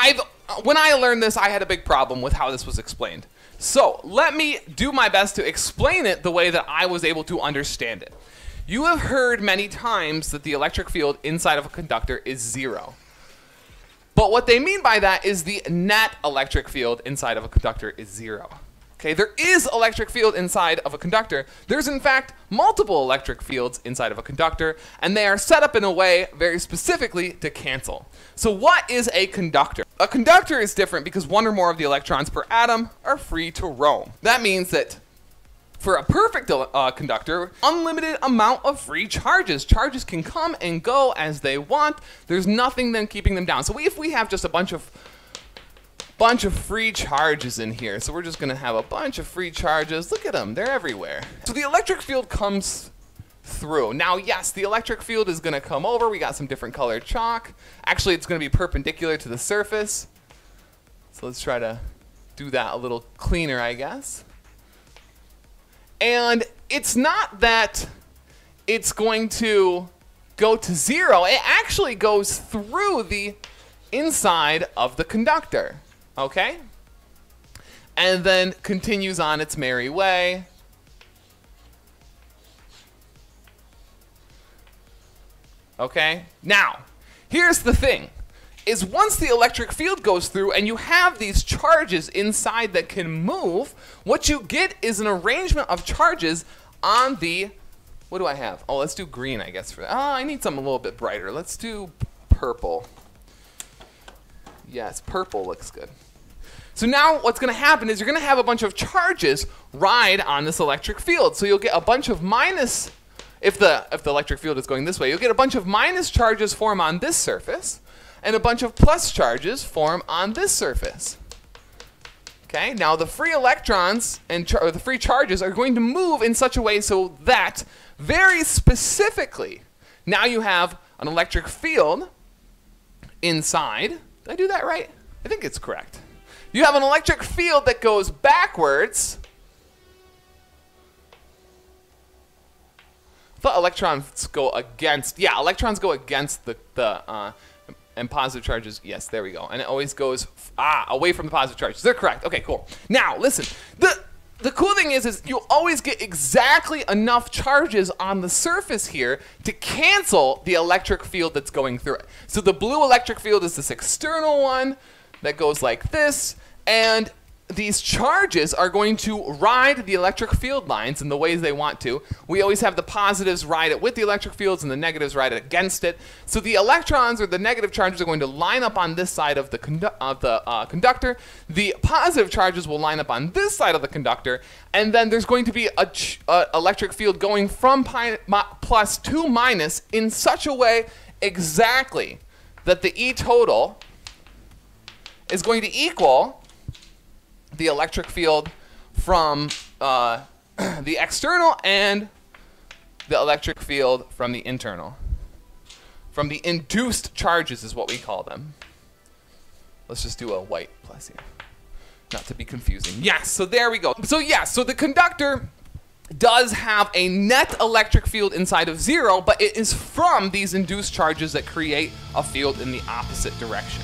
I've when I learned this, I had a big problem with how this was explained. So let me do my best to explain it the way that I was able to understand it. You have heard many times that the electric field inside of a conductor is zero. But what they mean by that is the net electric field inside of a conductor is zero. Okay, there is electric field inside of a conductor. There's in fact multiple electric fields inside of a conductor, and they are set up in a way very specifically to cancel. So what is a conductor? A conductor is different because one or more of the electrons per atom are free to roam. That means that for a perfect uh, conductor, unlimited amount of free charges. Charges can come and go as they want. There's nothing then keeping them down. So if we have just a bunch of bunch of free charges in here. So we're just to have a bunch of free charges. Look at them. They're everywhere. So the electric field comes through. Now, yes, the electric field is to come over. We got some different colored chalk. Actually, it's to be perpendicular to the surface. So let's try to do that a little cleaner, I guess. And it's not that it's going to go to zero. It actually goes through the inside of the conductor. Okay? And then continues on its merry way. Okay? Now, here's the thing. Is once the electric field goes through and you have these charges inside that can move, what you get is an arrangement of charges on the what do I have? Oh, let's do green, I guess, for that. Oh, I need something a little bit brighter. Let's do purple. Yes, purple looks good. So now what's going to happen is you're going to have a bunch of charges ride on this electric field. So you'll get a bunch of minus, if the, if the electric field is going this way, you'll get a bunch of minus charges form on this surface, and a bunch of plus charges form on this surface. Okay, now the free electrons and the free charges are going to move in such a way so that very specifically, now you have an electric field inside. Did I do that right? I think it's correct. You have an electric field that goes backwards. Thought electrons go against. Yeah, electrons go against the, the uh, and positive charges. Yes, there we go. And it always goes ah away from the positive charges. They're correct. Okay, cool. Now listen. The the cool thing is, is you'll always get exactly enough charges on the surface here to cancel the electric field that's going through it. So the blue electric field is this external one that goes like this, and these charges are going to ride the electric field lines in the ways they want to. We always have the positives ride it with the electric fields and the negatives ride it against it. So the electrons or the negative charges are going to line up on this side of the, condu of the uh, conductor. The positive charges will line up on this side of the conductor. And then there's going to be a, a electric field going from plus to minus in such a way exactly that the E total is going to equal the electric field from uh, the external and the electric field from the internal. From the induced charges is what we call them. Let's just do a white plus here. Not to be confusing. Yes, so there we go. So yeah, so the conductor does have a net electric field inside of zero, but it is from these induced charges that create a field in the opposite direction.